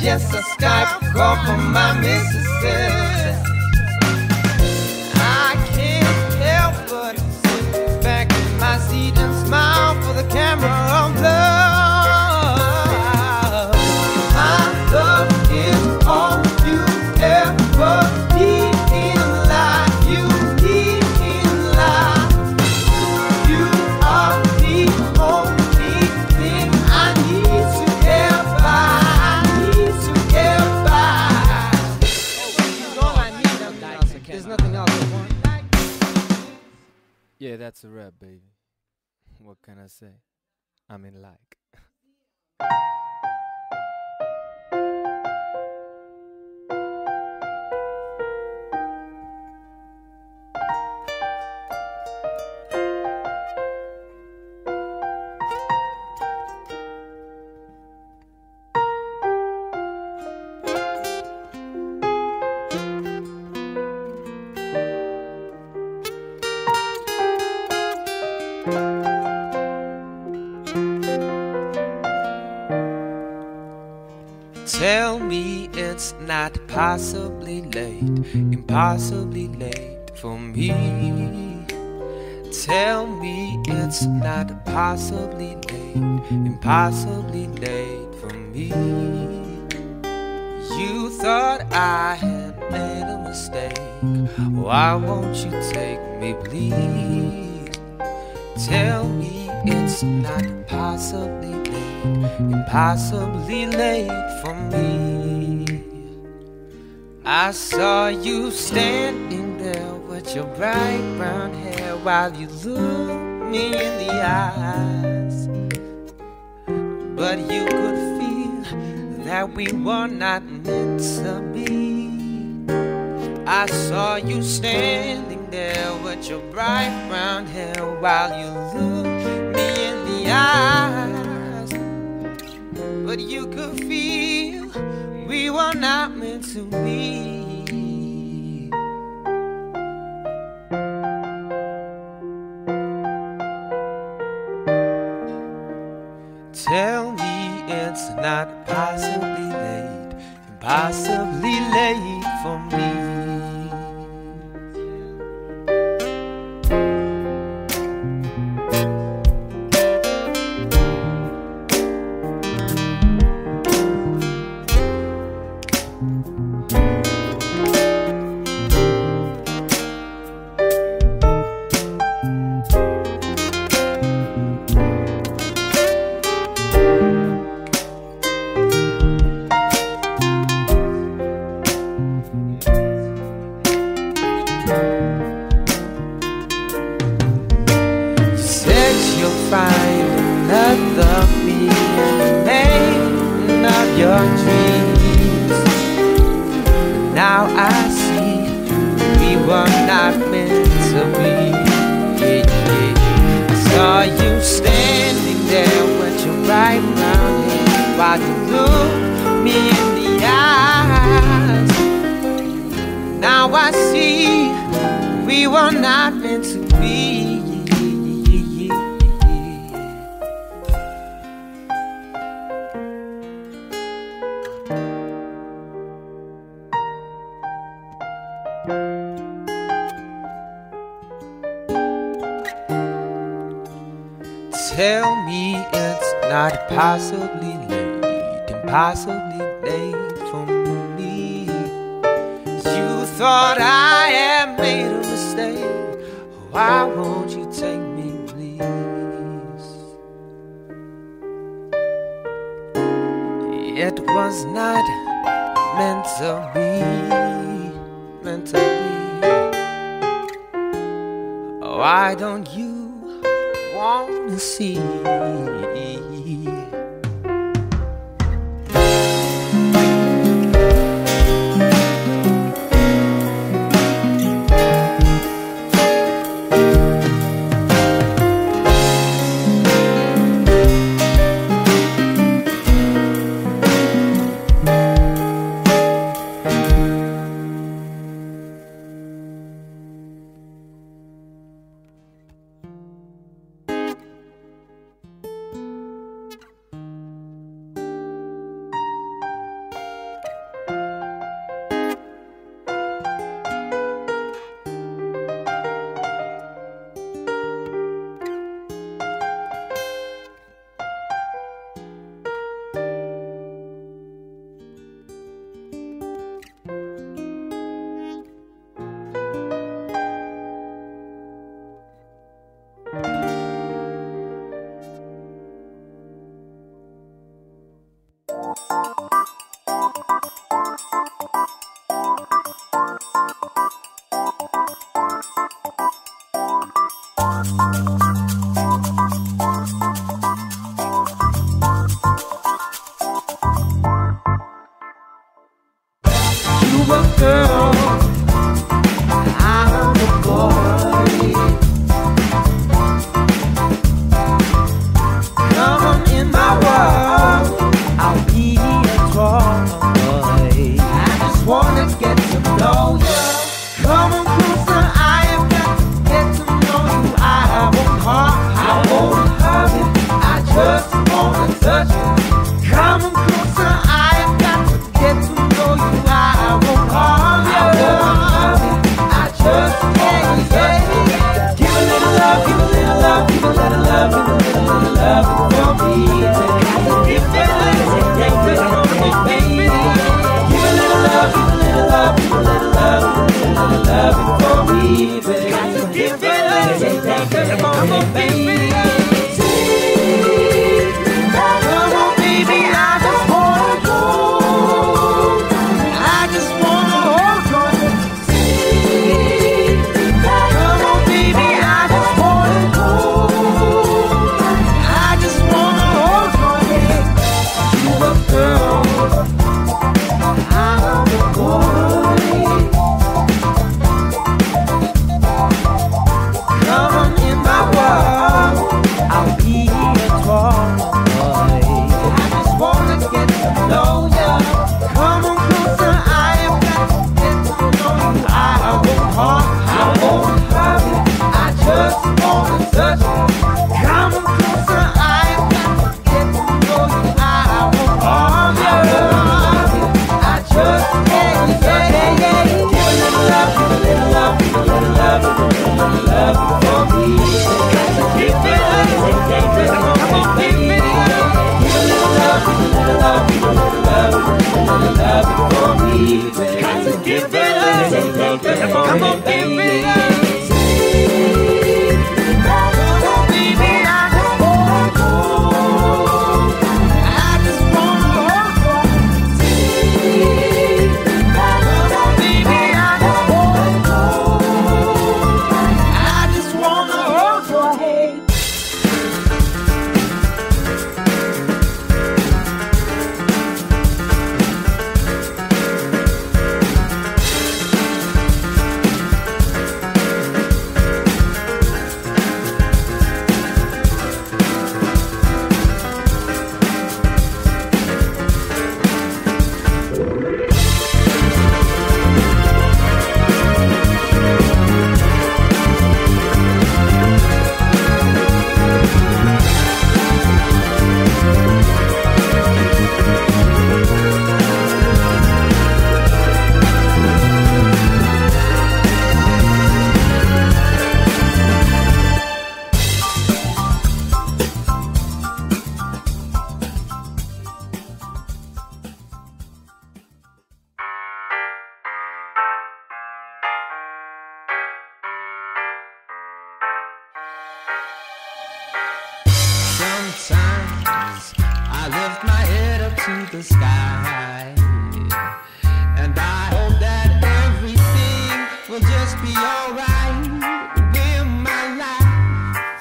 Yes, a Skype call from my missus. Can I say? I mean, like. not possibly late, impossibly late for me. Tell me it's not possibly late, impossibly late for me. You thought I had made a mistake. Why won't you take me, please? Tell me it's not possibly late, impossibly late for me. I saw you standing there with your bright brown hair while you looked me in the eyes. But you could feel that we were not meant to be. I saw you standing there with your bright brown hair while you looked me in the eyes. But you could feel we were not meant to be. Tell me it's not possibly late, possibly late for me. Were not meant to be. Yeah, yeah. I saw you standing there with your bright brown hair while you looked me in the eyes. Now I see we were not meant to be. Tell me it's not possibly late, impossibly late for me. You thought I had made a mistake. Why won't you take me, please? It was not meant to be, meant to be. Why don't you wanna see?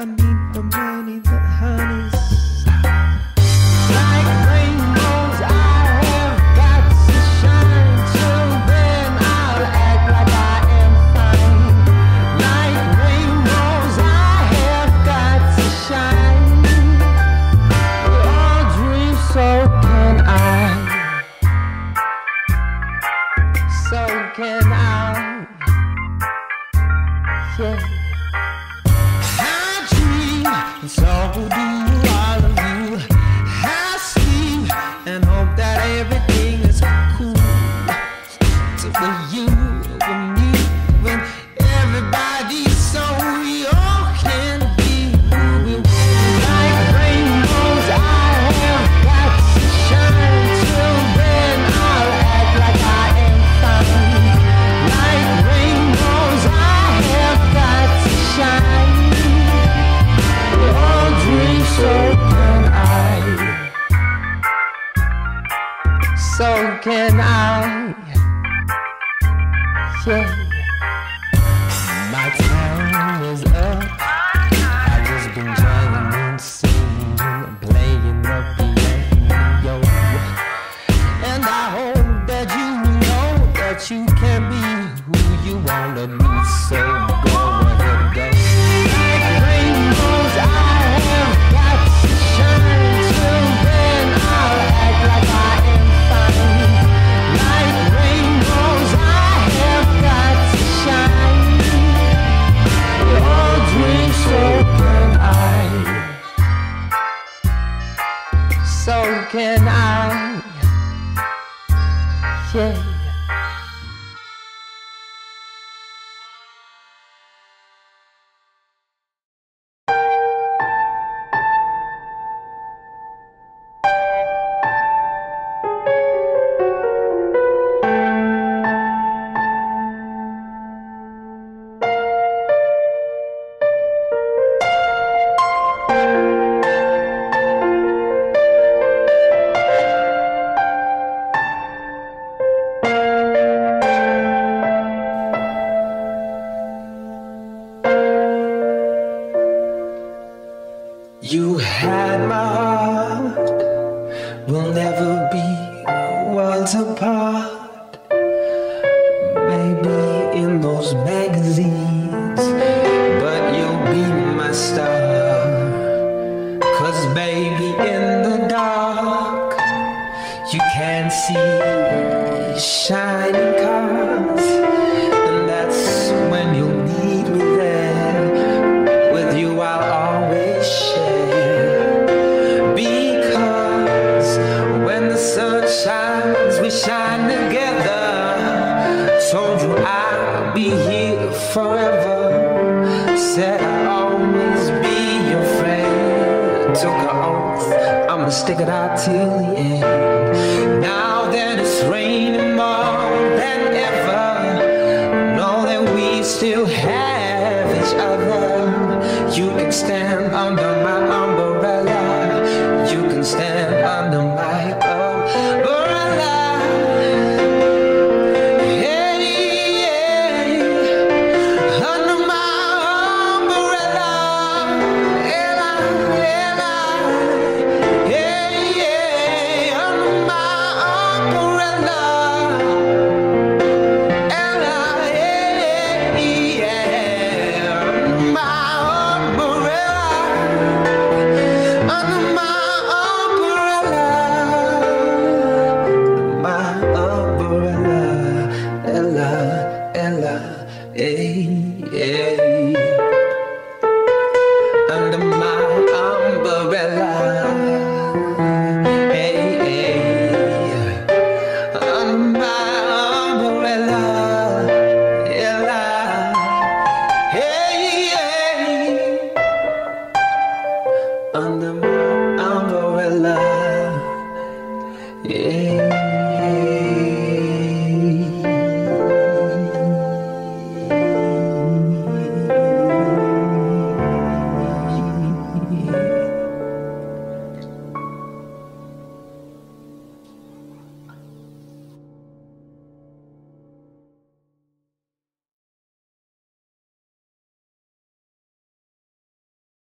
I mean you can You had my heart, we'll never be worlds apart. stand under my umbrella. under my